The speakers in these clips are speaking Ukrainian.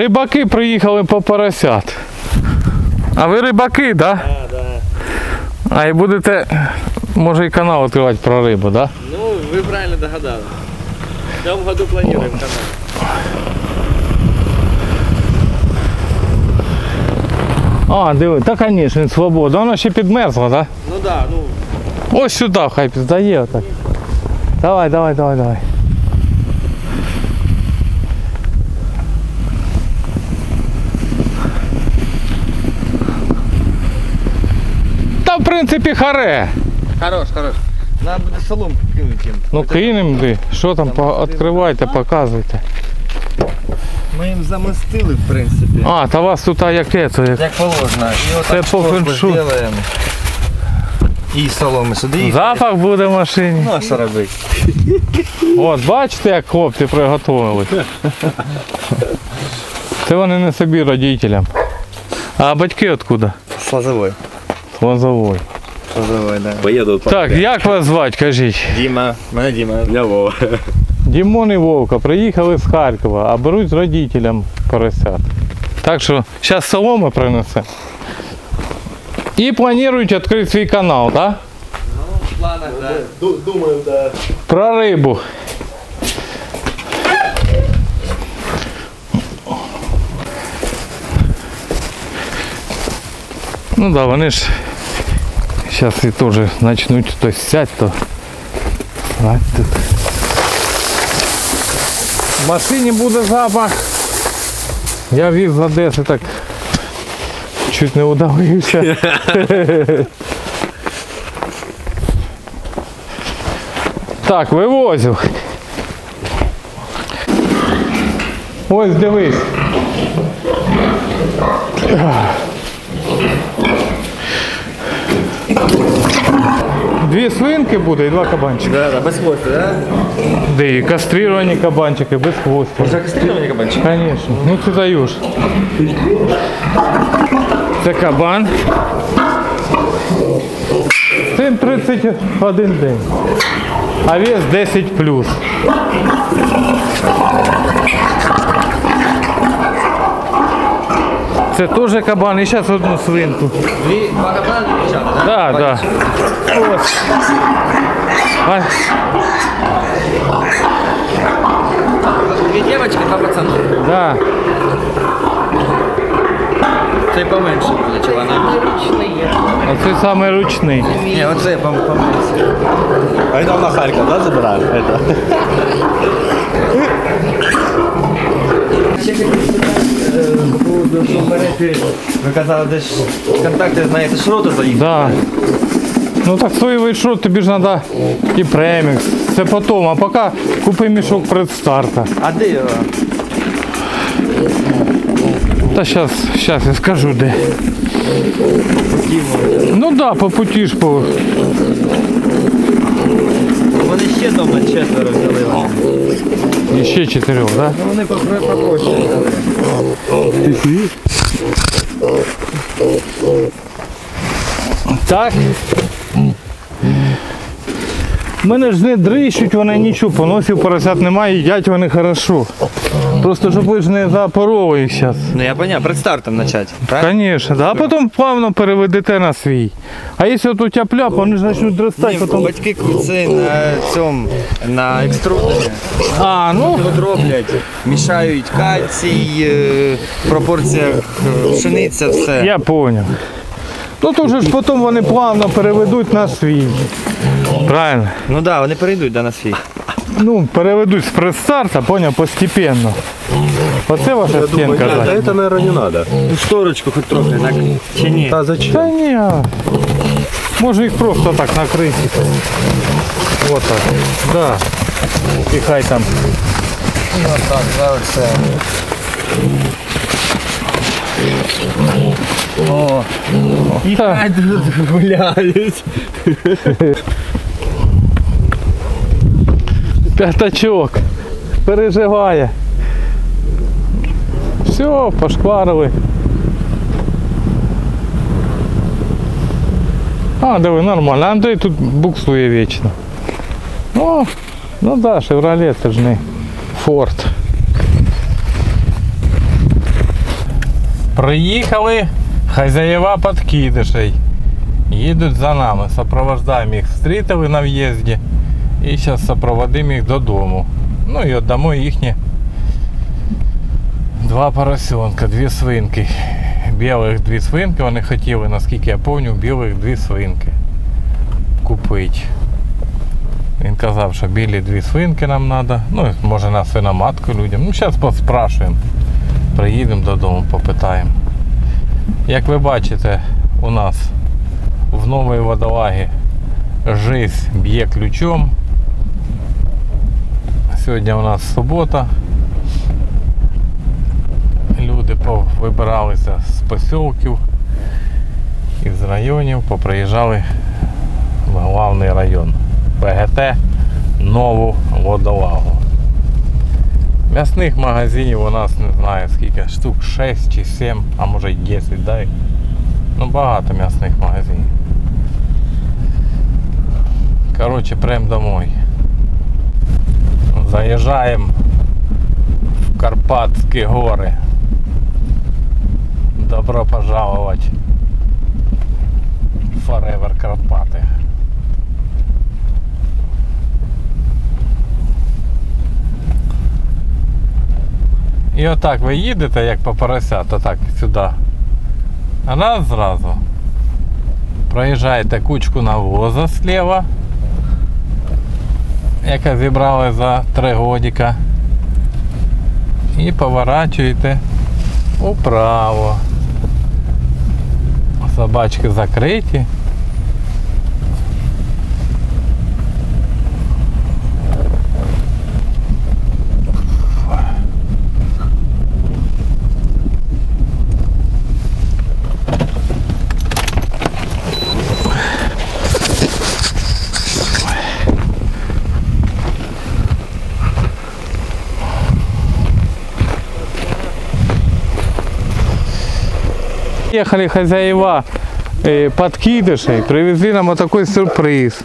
Рибаки приїхали по поросят. А ви рибаки, так? Да? Да, да. А і будете, може, і канал відкривати про рибу, так? Да? Ну, вы правильно догадались. В этом году планируем канал. А, диви, та звісно, свобода. Вона ще підмерзла, так? Да? Ну да, ну, Ось сюди хай піддає отак. Давай, давай, давай, давай. Принципі харе. хорош, хорош. Надо буде соломку кинуть їм. Ну кинем ти. Що там, по- відкривайте, показуйте. Ми їм замостили, в принципі. А, та вас тут а, яке це? Як... Як положено. І Це по шторку феншу. зробимо. І соломи сюди. і- Запах буде в машині. Ну, а що робити? От, бачите, як хлопці приготували. Це вони не собі родителям. А батьки откуда? З Лозовой. З Лозової. Лозовой, да. Поїду по Так, як вас звати, кажіть? Діма. Мене Діма. Я Вова. Дімон і Вовка приїхали з Харкова, а беруть з родителям поросят. Так що зараз соломи принесе. І планують відкрити свій канал, так? В планах, да. Думаю, да. Про рибу. Ну да, вони ж зараз і теж почнуть то сядь, то. В машині буде запах. Я віз з Одеси так чуть не удавився. Так, вивозю. Ось дивись. Дві свинки буде і два кабанчики. Да, да, без хвоста, да? Де і кастрировані кабанчики без хвосту. Вже кастрировані кабанчики? Конечно. Ну ти даєш. Це кабан. Цим 31 день. А вес 10 плюс. Це теж кабан. І зараз одну свинку. Дві, два кабани, дві дівчата, да? Да, да. Ось. А, Дві дівчатки, два пацани. да. Цей поменше буде, чи вона? Оце саме ручний. Ні, оцей пом- поменше. А это на Харьков, да, забираем? Это. По поводу, що ви казали, десь контакти, знаєте, шроти заїхали. Да. Ну так соєвий шрот тобі ж треба і премікс. Це потім, а поки купи мішок предстарта. А де його? Та зараз, зараз я скажу де. Ну да, по путі ж по. Вони ще дома четверо взяли. І ще чотирьох, так? Ну вони попроще. Так. Мене ж не дрищуть, вони нічого, поносів поросят немає, їдять вони хорошо. Просто щоб ви ж не їх зараз. Ну я поняв, перед стартом почати. Правильно? Звісно, да. а потім плавно переведете на свій. А якщо тут тяп-ляп, вони ж почнуть дростати, потім. Батьки це на цьому, на екструдері. А, ну, От роблять, мішають кальцій, е, в пропорціях е, пшениця, все. я зрозумів. Ну то вже ж потім вони плавно переведуть на свій. Правильно? Ну так, да, вони перейдуть да, на свій. Ну, переведуть з предстарта, поняв, постепенно. Оце ваша стінка. Да так? это, наверное, не надо. Ну, шторочку хоч трохи, так? Чи ні? А зачем? Та ні. а Може їх просто так накрити. Вот так. Да. І хай там. Ну так, да, все. О, і Так. хай тут гуляють. П'ятачок. Переживає. Все, пошкварили. А, диви, нормально. Андрій тут буксує вічно. О, ну да, Шевроле, це ж не Форд. Приїхали хазяєва подкидишей. Їдуть за нами, сопровождаємо їх. Встрітили на в'їзді. І зараз сопроводимо їх додому. Ну і віддамо їхні два поросенка, дві свинки. Білих дві свинки вони хотіли, наскільки я пам'ятаю, білих дві свинки купити. Він казав, що білі дві свинки нам треба. Ну, може на свиноматку людям. Ну, зараз поспрашуємо. Приїдемо додому, попитаємо. Як ви бачите, у нас в новій водолагі жизнь б'є ключом. Сьогодні у нас субота. Люди вибиралися з посілків із районів, поприїжджали в головний район. ПГТ нову водолагу. М'ясних магазинів у нас не знаю скільки, штук 6 чи 7, а може й 10, да? Ну багато м'ясних магазинів. Короче, прям домой. Заїжджаємо в Карпатські гори. Добро пожаловать Forever Карпати. І отак ви їдете, як по поросят, отак сюди. Раз зразу. Проїжджаєте кучку навозу зліва, яка зібрали за 3 годика. І поворачуєте управо. Собачки закриті. Ехали хозяева э, подкидышей, привезли нам вот такой сюрприз.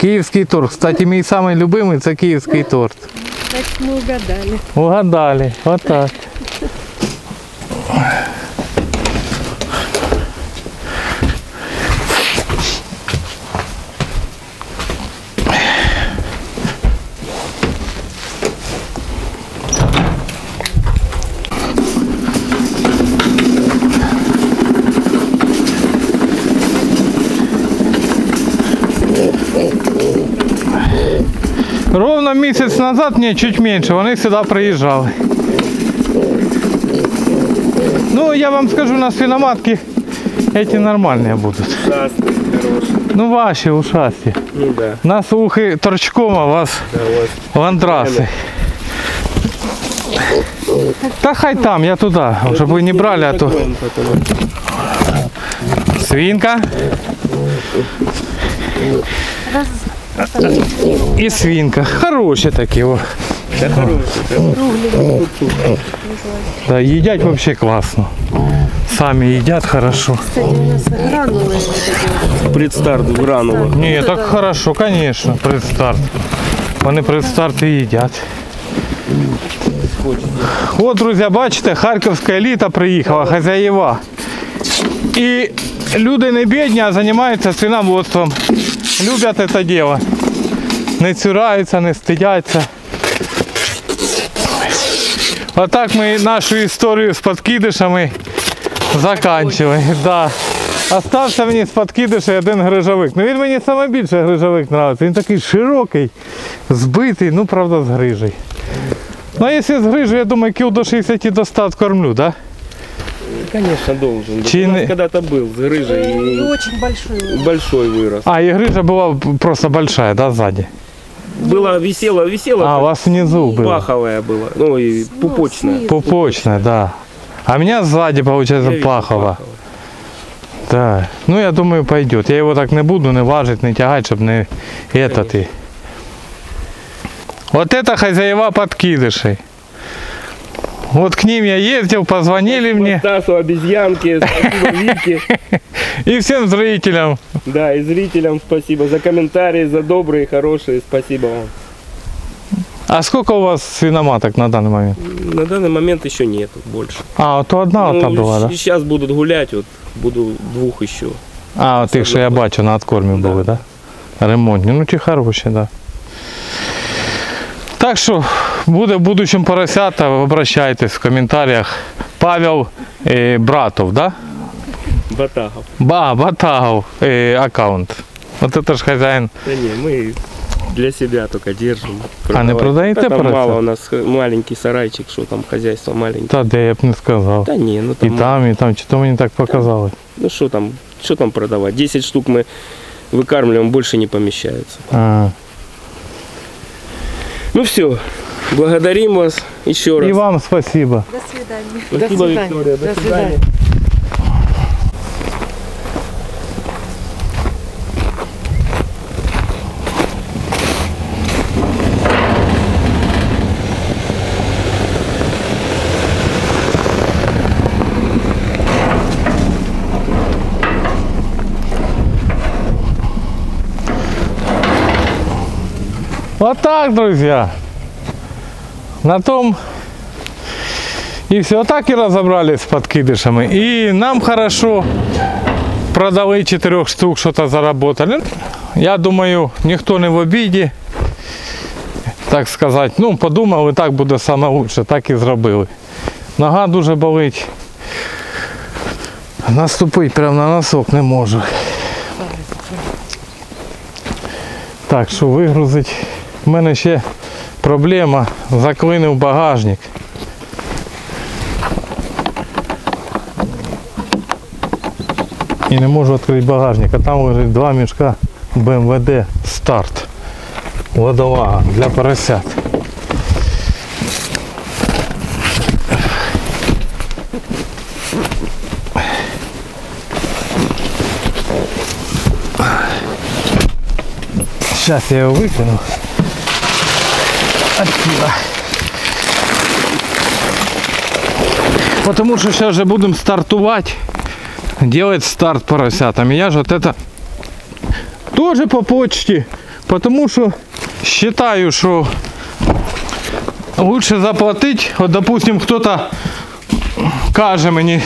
Киевский торт. Кстати, мой самый любимый это киевский торт. Так мы угадали. Угадали. Вот так. Ровно месяц назад, не, чуть меньше, вони сюди приїжджали. Ну, я вам скажу, на свиноматки эти нормальные будут. Ужасный, хороший. Ну, ваші ушасті. Ну да. Нас ухи торчком, а вас Да, вот. ландраси. Та хай там, я туди, щоб ви не брали, а то Такой он потом. свинка. І свинка. Хороші такі. О. Да хороший, да. Да, їдять вообще класно. Самі їдять хорошо. Кстати, у нас гранулы вот эти Предстарт в гранулах. Ні, так хорошо, конечно, предстарт. Вони предстарти їдять. От, друзі, бачите, харківська еліта приїхала, хазяєва. І люди не бідні, а займаються свиноводством. Люблять це діло. Не цураються, не стидяться. Отак ми нашу історію з подкидишами заканчиваємо. Да. Остався мені з подкидишей один грижовик. Ну він мені саме більше грижовик подобається. Він такий широкий, збитий, ну правда з грижей. Ну а якщо з грижею, я думаю, кіл до 60 до 100 откормлю, да? Конечно, должен. Чи У нас не- когда-то был с грыжей И и очень большой. большой вырос. А, и грыжа была просто большая, да, сзади? Было висело, висело. А, у вас внизу было. паховая была. Ну и пупочная. снизу. Пупочная, да. А у меня сзади, Я получается, вижу, пахова. Да. Ну, я думаю, пойдет. Я его так не буду не важить, не тягать, чтобы не этот и... Вот это хозяева подкидышей. Вот к ним я ездил, позвонили мне. Стасу, обезьянке, спасибо Вике. И всем зрителям. Да, и зрителям спасибо за комментарии, за добрые, хорошие, спасибо вам. А сколько у вас свиноматок на данный момент? На данный момент еще нет больше. А, то одна Ну, ота була, да? Сейчас будут гулять, вот буду двух еще. А, от тих, що я бачу, на откормі Да. були, так? Да? Ремонтні. Ну ті хороші, так. Да. Так що буде в будущем поросята, обращайтесь в коментарях. Павел е, Братов, да? Батагов. Ба, Батагов е, аккаунт. Вот это ж хозяин. Да не, мы для себя только держим. А, не Продавать. продаете Да там поросят? мало у нас х- маленький сарайчик, что там хозяйство маленькое. Та де я б не сказав. Да не, ну І там, там, і там, чи то мені так показали. ну что там, что там продавать? 10 штук мы выкармливаем, больше не помещается. А. Ну все, благодарим вас еще раз. І вам спасибо. До свидання. Спасибо, свидания. Виктория. До, До свидания. свидания. Вот так, друзья. На том и все. Так и разобрались с подкидышами. И нам хорошо. Продали четырех штук, что-то заработали. Я думаю, ніхто не в обіді. Так сказати. Ну, подумали, так буде саме лучше, так і зробили. Нога дуже болить. Наступити прямо на носок не можу. Так, що вигрузить. У мене ще проблема. Заклинив багажник. І не можу відкрити багажник, а там лежить два мішка БМВД старт. Водолага для поросят. Сейчас я его выкину. Отсюда. Потому что сейчас же будем стартовать. Делать старт поросятам. И я же вот это тоже по почте. Потому что считаю, что лучше заплатить. Вот допустим кто-то каже мені.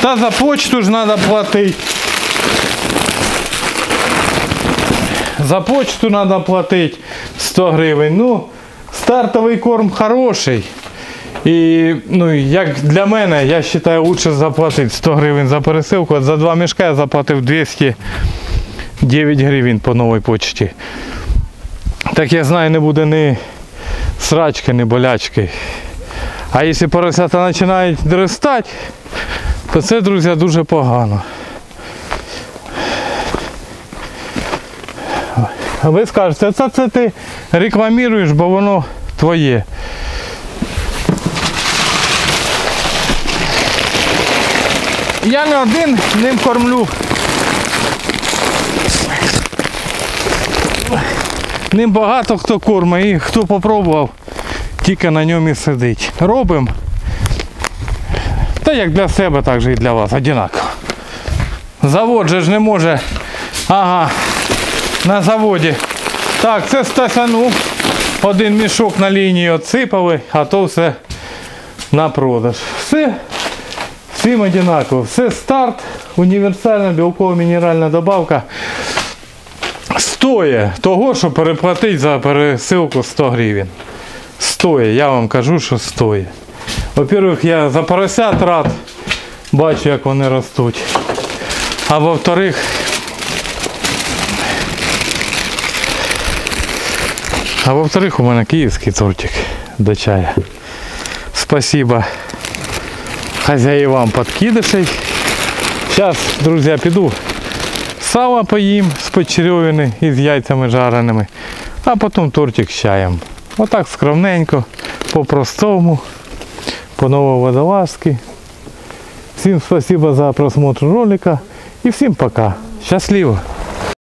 Та за почту ж треба платити. За почту треба платити 100 гривень. Ну, стартовий корм хороший. І ну, як для мене, я вважаю, лучше заплатити 100 гривень за пересилку. От за два мішка я заплатив 209 гривень по новій почті. Так я знаю, не буде ні срачки, ні болячки. А якщо поросята починають дрестати, то це, друзі, дуже погано. Ви скажете, це, це ти рекламуєш, бо воно твоє. Я не один ним кормлю. Ним багато хто кормить і хто попробував, тільки на ньому і сидить. Робимо. Та як для себе, так же і для вас, одинаково. Завод же ж не може. Ага, на заводі. Так, це стасянув. Один мішок на лінії отсипали, а то все на продаж. Все всім одинаково. Все старт, універсальна білкова мінеральна добавка. Стоїть того, що переплатити за пересилку 100 гривень. Стоїть, я вам кажу, що стоїть. Во-первых, я за поросят рад, бачу, як вони ростуть. А во-вторых, а во-вторых, у мене київський тортик до чая. Спасибо хазяївам подкидышей. Зараз, друзі, піду сало поїм з почерьовини і з яйцями жареними, а потім тортик з чаєм. Отак скромненько, по-простому, по нововодолазки. Всім спасибо за просмотр ролика і всім пока. Щасливо!